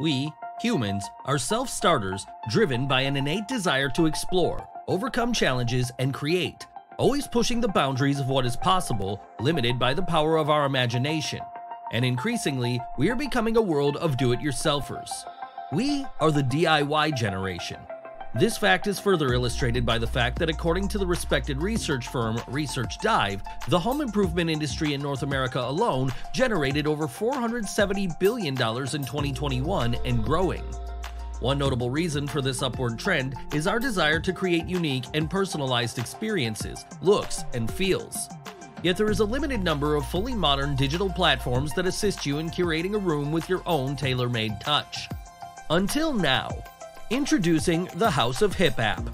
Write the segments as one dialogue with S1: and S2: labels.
S1: We, humans, are self starters driven by an innate desire to explore, overcome challenges, and create, always pushing the boundaries of what is possible, limited by the power of our imagination. And increasingly, we are becoming a world of do it yourselfers. We are the DIY generation. This fact is further illustrated by the fact that according to the respected research firm Research Dive, the home improvement industry in North America alone generated over $470 billion in 2021 and growing. One notable reason for this upward trend is our desire to create unique and personalized experiences, looks, and feels. Yet there is a limited number of fully modern digital platforms that assist you in curating a room with your own tailor made touch. Until now, Introducing the House of Hipp app.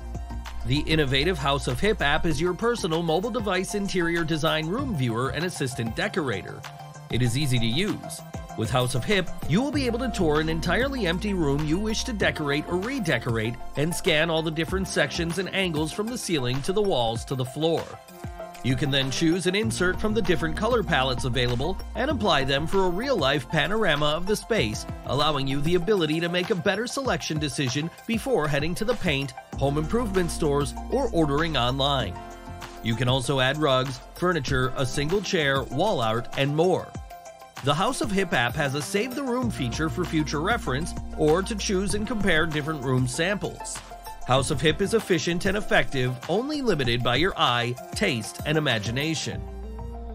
S1: The innovative House of Hipp app is your personal mobile device interior design room viewer and assistant decorator. It is easy to use. With House of Hipp, you will be able to tour an entirely empty room you wish to decorate or redecorate and scan all the different sections and angles from the ceiling to the walls to the floor. You can then choose an insert from the different color palettes available and apply them for a real life panorama of the space, allowing you the ability to make a better selection decision before heading to the paint, home improvement stores, or ordering online. You can also add rugs, furniture, a single chair, wall art, and more. The House of Hipp app has a Save the Room feature for future reference or to choose and compare different room samples. House of Hipp is efficient and effective, only limited by your eye, taste, and imagination.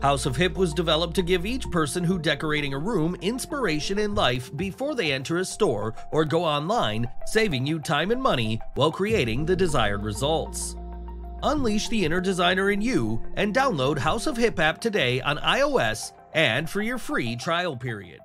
S1: House of Hipp was developed to give each person who decorating a room inspiration in life before they enter a store or go online, saving you time and money while creating the desired results. Unleash the inner designer in you and download House of Hipp app today on iOS and for your free trial period.